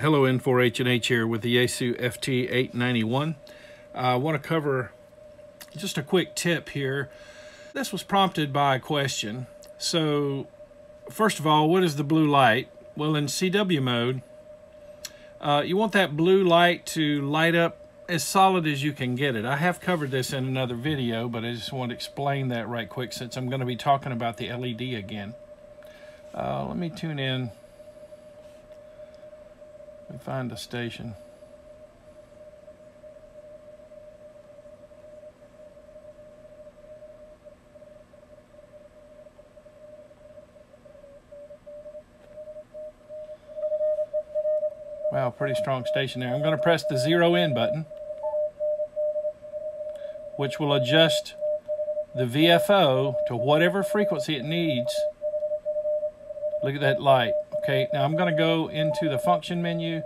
Hello, N4HNH here with the Yaesu FT891. I want to cover just a quick tip here. This was prompted by a question. So, first of all, what is the blue light? Well, in CW mode, uh, you want that blue light to light up as solid as you can get it. I have covered this in another video, but I just want to explain that right quick since I'm going to be talking about the LED again. Uh, let me tune in and find a station. Wow, pretty strong station there. I'm going to press the zero in button, which will adjust the VFO to whatever frequency it needs. Look at that light. Okay, now I'm going to go into the function menu.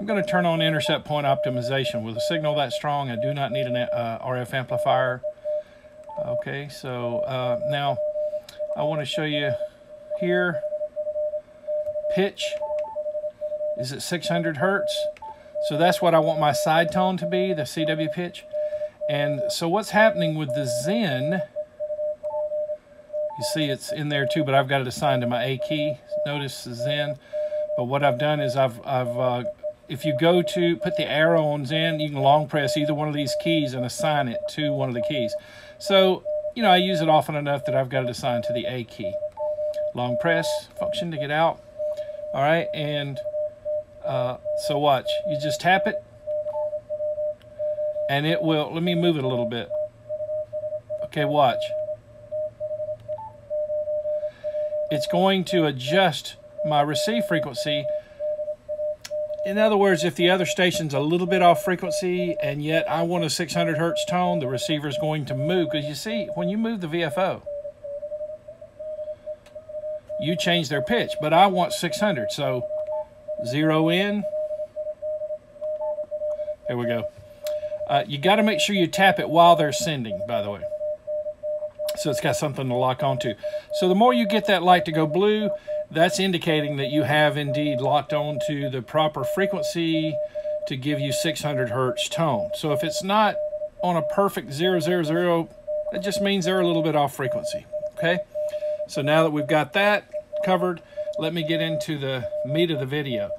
I'm going to turn on intercept point optimization. With a signal that strong, I do not need an uh, RF amplifier. Okay, so uh, now I want to show you here. Pitch is at 600 hertz. So that's what I want my side tone to be, the CW pitch. And so what's happening with the ZIN you see it's in there too, but I've got it assigned to my A key. Notice ZIN. But what I've done is I've, I've uh, if you go to put the arrow on ZIN, you can long press either one of these keys and assign it to one of the keys. So, you know, I use it often enough that I've got it assigned to the A key. Long press function to get out. All right, and uh, so watch. You just tap it, and it will, let me move it a little bit. Okay, watch. It's going to adjust my receive frequency. In other words, if the other station's a little bit off frequency and yet I want a 600 hertz tone, the receiver is going to move. Because you see, when you move the VFO, you change their pitch, but I want 600. So zero in. There we go. Uh, you got to make sure you tap it while they're sending, by the way so it's got something to lock onto. So the more you get that light to go blue, that's indicating that you have indeed locked onto the proper frequency to give you 600 hertz tone. So if it's not on a perfect 000, that just means they're a little bit off frequency, okay? So now that we've got that covered, let me get into the meat of the video.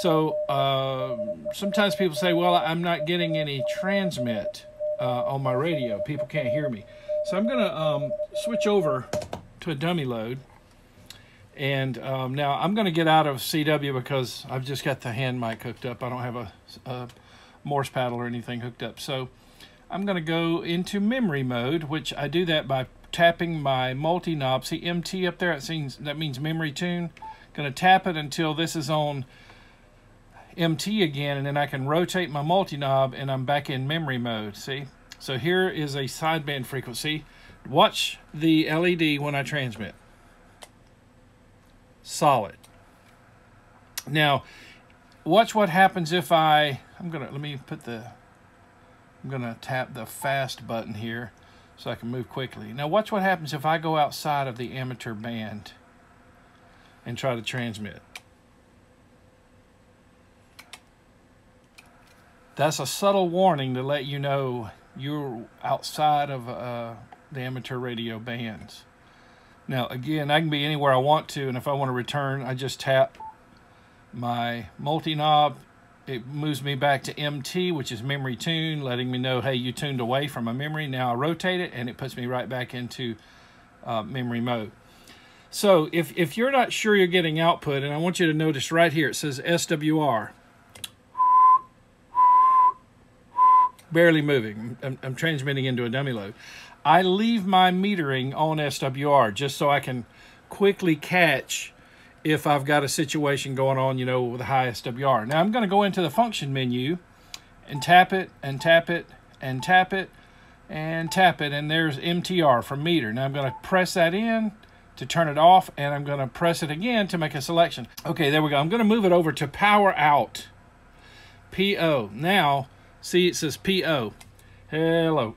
So uh, sometimes people say, well, I'm not getting any transmit uh, on my radio. People can't hear me. So I'm going to um, switch over to a dummy load. And um, now I'm going to get out of CW because I've just got the hand mic hooked up. I don't have a, a Morse paddle or anything hooked up. So I'm going to go into memory mode, which I do that by tapping my multi-knob. See MT up there? It seems, that means memory tune. Going to tap it until this is on MT again, and then I can rotate my multi-knob and I'm back in memory mode. See? So here is a sideband frequency. Watch the LED when I transmit. Solid. Now, watch what happens if I, I'm gonna, let me put the, I'm gonna tap the fast button here so I can move quickly. Now watch what happens if I go outside of the amateur band and try to transmit. That's a subtle warning to let you know you're outside of uh, the amateur radio bands. Now, again, I can be anywhere I want to, and if I want to return, I just tap my multi-knob. It moves me back to MT, which is memory tune, letting me know, hey, you tuned away from my memory. Now I rotate it, and it puts me right back into uh, memory mode. So if, if you're not sure you're getting output, and I want you to notice right here, it says SWR. Barely moving. I'm, I'm, transmitting into a dummy load. I leave my metering on SWR just so I can quickly catch if I've got a situation going on, you know, with a high SWR. Now I'm going to go into the function menu and tap it and tap it and tap it and tap it and there's MTR for meter. Now I'm going to press that in to turn it off and I'm going to press it again to make a selection. Okay, there we go. I'm going to move it over to power out. PO. Now See, it says PO. Hello.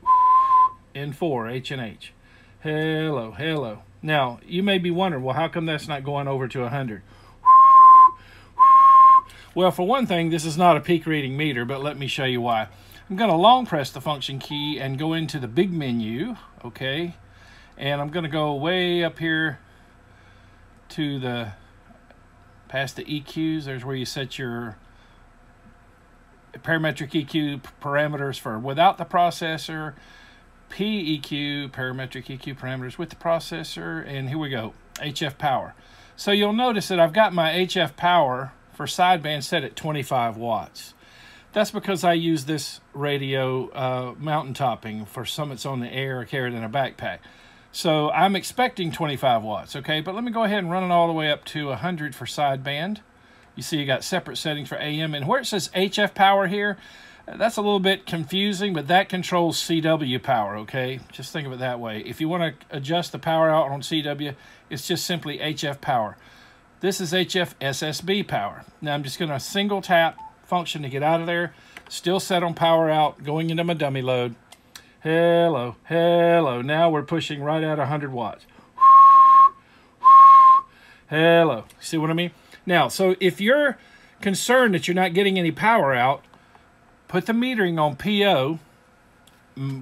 N4, H and H. Hello, hello. Now, you may be wondering, well, how come that's not going over to 100? Well, for one thing, this is not a peak reading meter, but let me show you why. I'm going to long press the function key and go into the big menu, okay? And I'm going to go way up here to the, past the EQs. There's where you set your parametric EQ parameters for without the processor, PEQ, parametric EQ parameters with the processor, and here we go, HF power. So you'll notice that I've got my HF power for sideband set at 25 watts. That's because I use this radio uh, mountain topping for summits on the air carried in a backpack. So I'm expecting 25 watts, okay? But let me go ahead and run it all the way up to 100 for sideband. You see you got separate settings for AM. And where it says HF power here, that's a little bit confusing, but that controls CW power, okay? Just think of it that way. If you want to adjust the power out on CW, it's just simply HF power. This is HF SSB power. Now I'm just going to single tap function to get out of there. Still set on power out, going into my dummy load. Hello, hello. Now we're pushing right at 100 watts. Hello. See what I mean? Now, so if you're concerned that you're not getting any power out, put the metering on PO,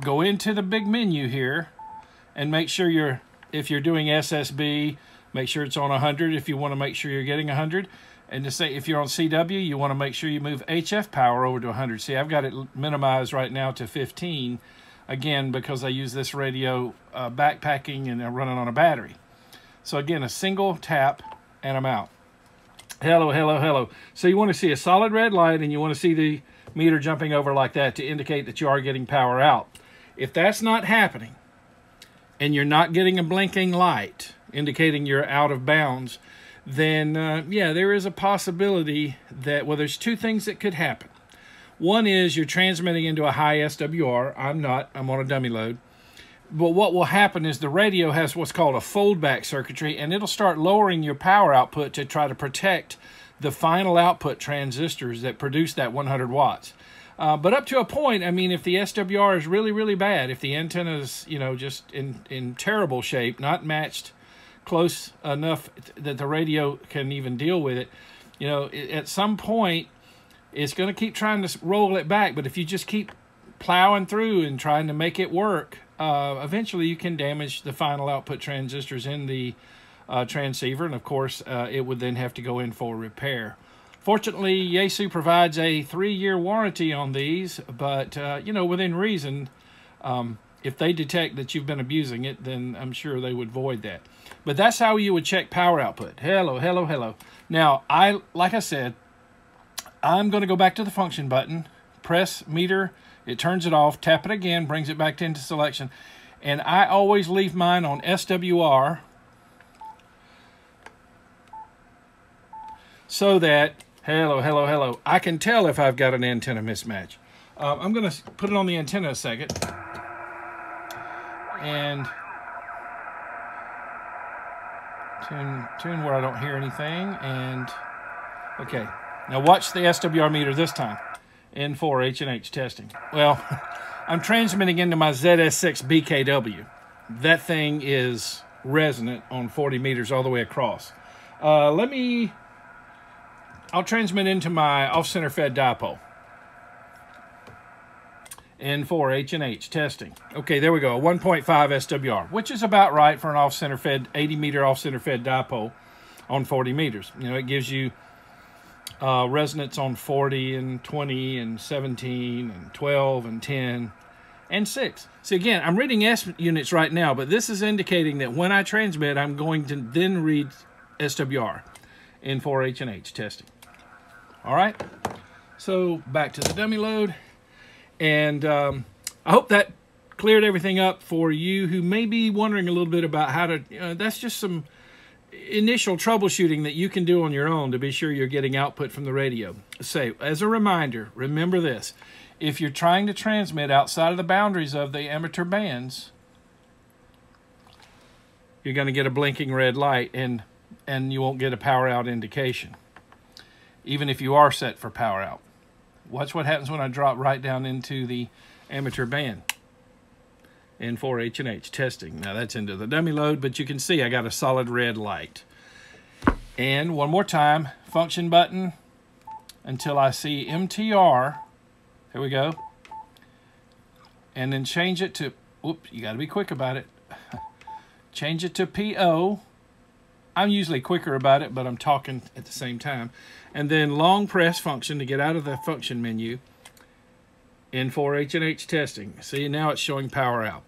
go into the big menu here, and make sure you're, if you're doing SSB, make sure it's on 100 if you want to make sure you're getting 100. And to say if you're on CW, you want to make sure you move HF power over to 100. See, I've got it minimized right now to 15, again, because I use this radio uh, backpacking and I'm running on a battery. So again, a single tap and I'm out. Hello, hello, hello. So you want to see a solid red light and you want to see the meter jumping over like that to indicate that you are getting power out. If that's not happening and you're not getting a blinking light indicating you're out of bounds, then uh, yeah, there is a possibility that, well, there's two things that could happen. One is you're transmitting into a high SWR. I'm not, I'm on a dummy load. But what will happen is the radio has what's called a foldback circuitry, and it'll start lowering your power output to try to protect the final output transistors that produce that 100 watts. Uh, but up to a point, I mean, if the SWR is really, really bad, if the antenna is, you know, just in, in terrible shape, not matched close enough that the radio can even deal with it, you know, at some point, it's going to keep trying to roll it back. But if you just keep plowing through and trying to make it work, uh, eventually you can damage the final output transistors in the uh, transceiver, and of course, uh, it would then have to go in for repair. Fortunately, Yaesu provides a three-year warranty on these, but uh, you know, within reason. Um, if they detect that you've been abusing it, then I'm sure they would void that. But that's how you would check power output. Hello, hello, hello. Now, I like I said, I'm going to go back to the function button, press meter, it turns it off, tap it again, brings it back into selection. And I always leave mine on SWR so that, hello, hello, hello, I can tell if I've got an antenna mismatch. Uh, I'm going to put it on the antenna a second. And tune, tune where I don't hear anything. And, okay. Now watch the SWR meter this time. N4 HNH testing. Well, I'm transmitting into my ZS6 BKW. That thing is resonant on 40 meters all the way across. Uh, let me I'll transmit into my off-center fed dipole. N4 HNH testing. Okay, there we go, 1.5 SWR, which is about right for an off-center fed, 80 meter off-center fed dipole on 40 meters. You know, it gives you uh, resonance on 40 and 20 and 17 and 12 and 10 and 6. See, again, I'm reading S units right now, but this is indicating that when I transmit, I'm going to then read SWR N4 HNH testing. All right, so back to the dummy load. And um, I hope that cleared everything up for you who may be wondering a little bit about how to, know, that's just some initial troubleshooting that you can do on your own to be sure you're getting output from the radio. Say, as a reminder, remember this. If you're trying to transmit outside of the boundaries of the amateur bands, you're going to get a blinking red light and and you won't get a power out indication even if you are set for power out. Watch what happens when I drop right down into the amateur band. N4 HNH testing. Now that's into the dummy load, but you can see I got a solid red light. And one more time, function button, until I see MTR. There we go. And then change it to, whoops, you got to be quick about it. change it to PO. I'm usually quicker about it, but I'm talking at the same time. And then long press function to get out of the function menu. N4 HNH testing. See, now it's showing power out.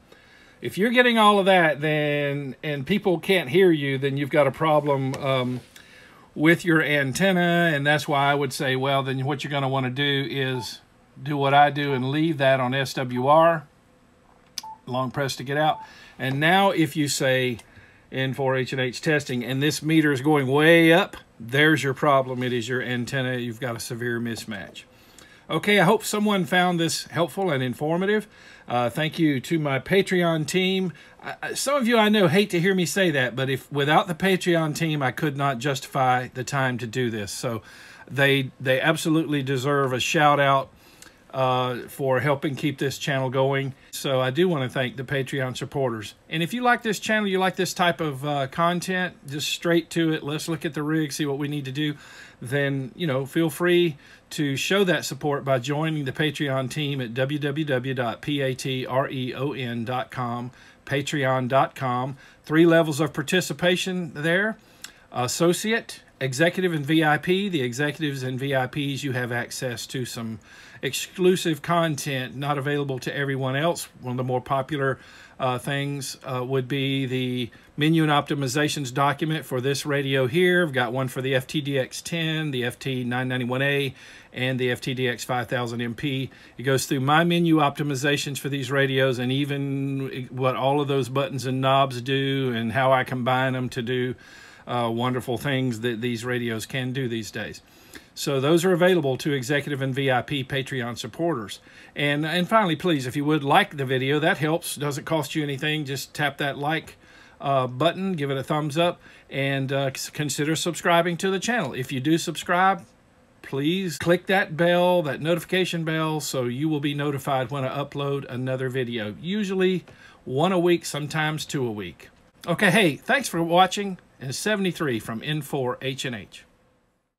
If you're getting all of that, then and people can't hear you, then you've got a problem um, with your antenna, and that's why I would say, well, then what you're going to want to do is do what I do and leave that on SWR, long press to get out. And now if you say N4 HNH testing, and this meter is going way up, there's your problem. It is your antenna. You've got a severe mismatch. Okay, I hope someone found this helpful and informative. Uh, thank you to my Patreon team. I, some of you I know hate to hear me say that, but if without the Patreon team, I could not justify the time to do this. So they they absolutely deserve a shout out uh, for helping keep this channel going. So I do want to thank the Patreon supporters. And if you like this channel, you like this type of uh, content, just straight to it, let's look at the rig, see what we need to do, then, you know, feel free to show that support by joining the Patreon team at www.patreon.com, patreon.com. Three levels of participation there. Associate, executive, and VIP. The executives and VIPs, you have access to some exclusive content not available to everyone else. One of the more popular uh, things uh, would be the menu and optimizations document for this radio here. I've got one for the FTDX10, the FT991A, and the FTDX 5000MP. It goes through my menu optimizations for these radios and even what all of those buttons and knobs do and how I combine them to do uh, wonderful things that these radios can do these days. So those are available to executive and VIP Patreon supporters. And, and finally, please, if you would like the video, that helps. Doesn't cost you anything. Just tap that like uh, button, give it a thumbs up, and uh, consider subscribing to the channel. If you do subscribe, please click that bell, that notification bell, so you will be notified when I upload another video. Usually one a week, sometimes two a week. Okay, hey, thanks for watching. And 73 from N4 HNH.